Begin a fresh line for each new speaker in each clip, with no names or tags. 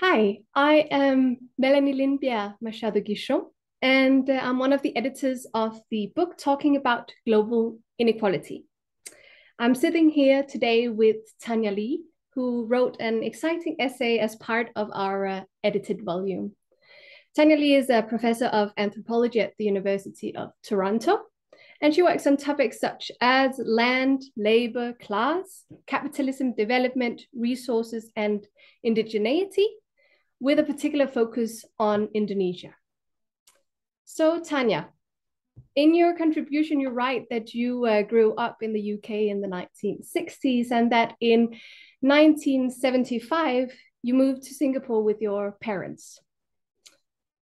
Hi, I am Melanie Lindbjerg Machado Guichon, and uh, I'm one of the editors of the book talking about global inequality. I'm sitting here today with Tania Li, who wrote an exciting essay as part of our uh, edited volume. Tania Li is a professor of anthropology at the University of Toronto, and she works on topics such as land, labor, class, capitalism, development, resources, and indigeneity, with a particular focus on Indonesia. So, Tania, in your contribution, you write that you uh, grew up in the UK in the 1960s and that in 1975 you moved to Singapore with your parents.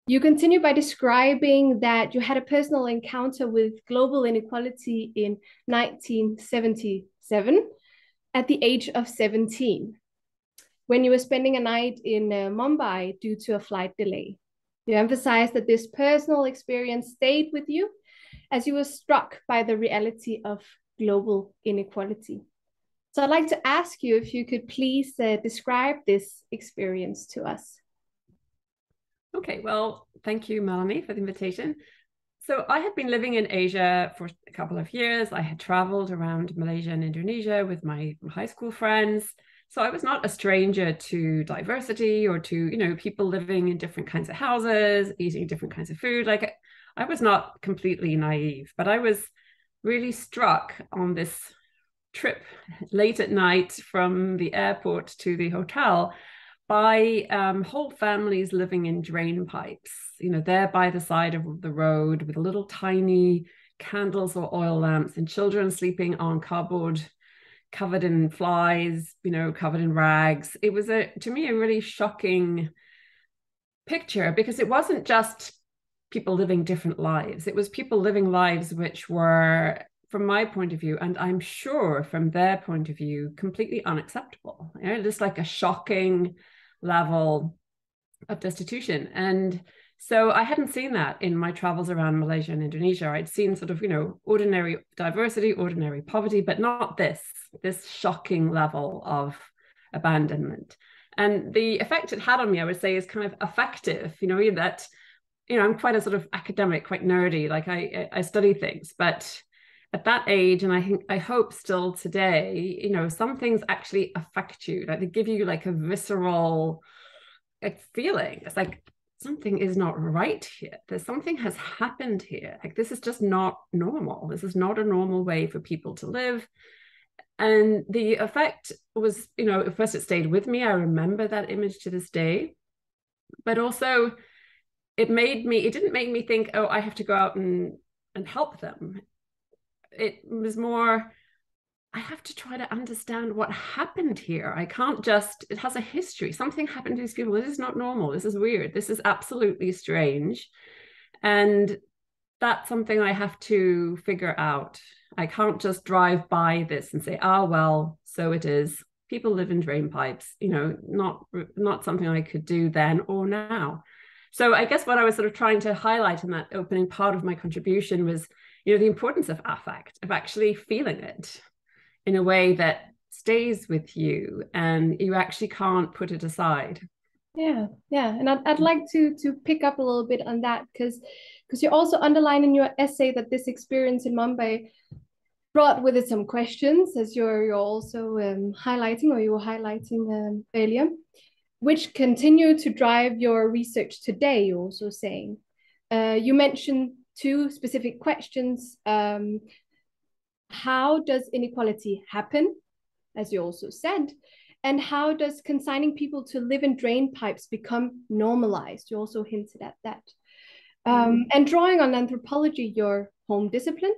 You continue by describing that you had a personal encounter with global inequality in 1977 at the age of 17 when you were spending a night in uh, Mumbai due to a flight delay. You emphasized that this personal experience stayed with you as you were struck by the reality of global inequality. So I'd like to ask you if you could please uh, describe this experience to us.
Okay, well, thank you, Melanie, for the invitation. So I had been living in Asia for a couple of years. I had traveled around Malaysia and Indonesia with my high school friends. So I was not a stranger to diversity or to, you know, people living in different kinds of houses, eating different kinds of food. Like I was not completely naive, but I was really struck on this trip late at night from the airport to the hotel by um, whole families living in drain pipes. You know, there by the side of the road with little tiny candles or oil lamps and children sleeping on cardboard covered in flies, you know, covered in rags. It was a to me a really shocking picture because it wasn't just people living different lives. It was people living lives which were from my point of view, and I'm sure from their point of view, completely unacceptable. You know, just like a shocking level of destitution. And so I hadn't seen that in my travels around Malaysia and Indonesia. I'd seen sort of, you know, ordinary diversity, ordinary poverty, but not this, this shocking level of abandonment. And the effect it had on me, I would say, is kind of affective, you know, that, you know, I'm quite a sort of academic, quite nerdy, like I, I study things, but at that age, and I think I hope still today, you know, some things actually affect you. Like they give you like a visceral like feeling. It's like something is not right here. There's something has happened here. Like this is just not normal. This is not a normal way for people to live. And the effect was, you know, at first it stayed with me. I remember that image to this day. But also it made me, it didn't make me think, oh, I have to go out and and help them. It was more, I have to try to understand what happened here. I can't just, it has a history. Something happened to these people. This is not normal. This is weird. This is absolutely strange. And that's something I have to figure out. I can't just drive by this and say, ah, oh, well, so it is. People live in drain pipes, you know, not not something I could do then or now. So I guess what I was sort of trying to highlight in that opening part of my contribution was, you know, the importance of affect, of actually feeling it, in a way that stays with you and you actually can't put it aside.
Yeah yeah and i'd, I'd like to to pick up a little bit on that because because you also underline in your essay that this experience in mumbai brought with it some questions as you're you're also um, highlighting or you were highlighting um, earlier which continue to drive your research today you're also saying. Uh, you mentioned two specific questions um, how does inequality happen, as you also said? And how does consigning people to live in drain pipes become normalized? You also hinted at that. Um, and drawing on anthropology, your home discipline,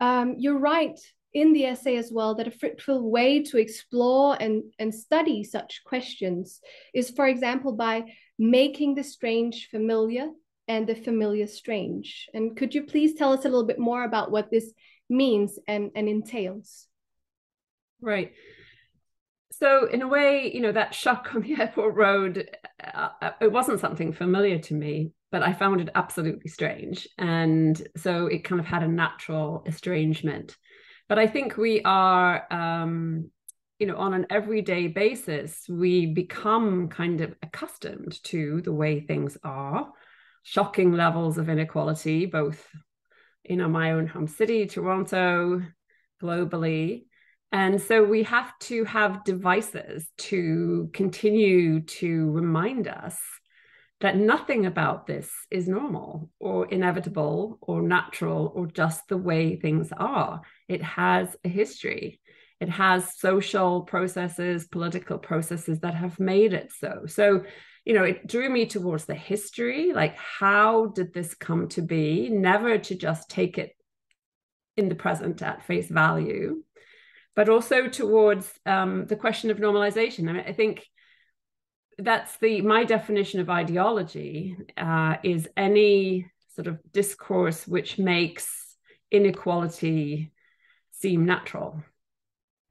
um, you're write in the essay as well that a fruitful way to explore and, and study such questions is, for example, by making the strange familiar and the familiar strange. And could you please tell us a little bit more about what this means and, and entails.
Right. So, in a way, you know, that shock on the airport road, uh, uh, it wasn't something familiar to me, but I found it absolutely strange. And so it kind of had a natural estrangement. But I think we are, um, you know, on an everyday basis, we become kind of accustomed to the way things are, shocking levels of inequality, both you uh, know my own home city, Toronto, globally. And so we have to have devices to continue to remind us that nothing about this is normal or inevitable or natural or just the way things are. It has a history. It has social processes, political processes that have made it so. So, you know, it drew me towards the history like, how did this come to be? Never to just take it in the present at face value, but also towards um, the question of normalization. I mean, I think that's the my definition of ideology uh, is any sort of discourse which makes inequality seem natural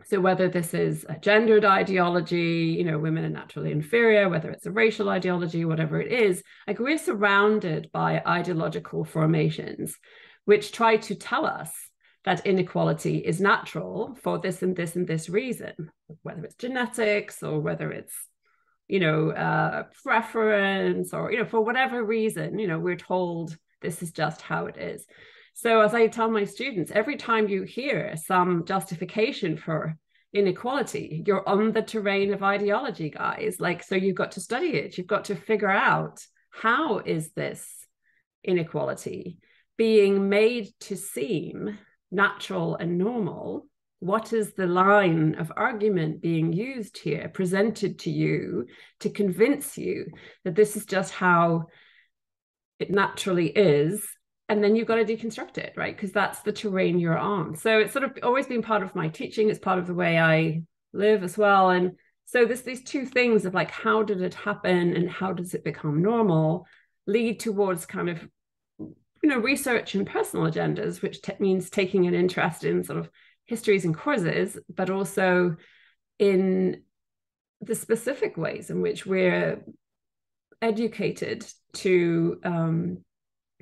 so whether this is a gendered ideology, you know, women are naturally inferior, whether it's a racial ideology, whatever it is, like we're surrounded by ideological formations which try to tell us that inequality is natural for this and this and this reason, whether it's genetics or whether it's, you know, uh, preference or, you know, for whatever reason, you know, we're told this is just how it is. So, as I tell my students, every time you hear some justification for inequality, you're on the terrain of ideology, guys. Like, so you've got to study it. You've got to figure out how is this inequality being made to seem natural and normal? What is the line of argument being used here, presented to you to convince you that this is just how it naturally is and then you've got to deconstruct it right? Because that's the terrain you're on. So it's sort of always been part of my teaching. It's part of the way i live as well. And so this these two things of like how did it happen and how does it become normal lead towards kind of you know research and personal agendas which t- means taking an interest in sort of histories and causes but also in the specific ways in which we're educated to um,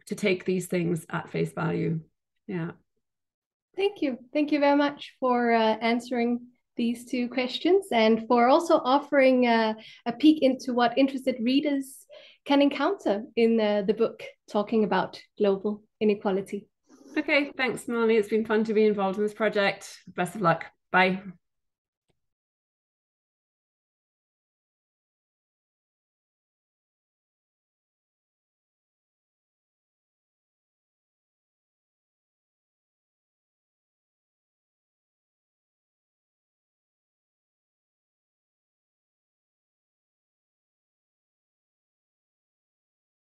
to take these things at face value. Yeah.
Thank you. Thank you very much for uh, answering these two questions and for also offering uh, a peek into what interested readers can encounter in uh, the book talking about global inequality.
Okay, thanks, Melanie. It's been fun to be involved in this project. Best of luck. Bye.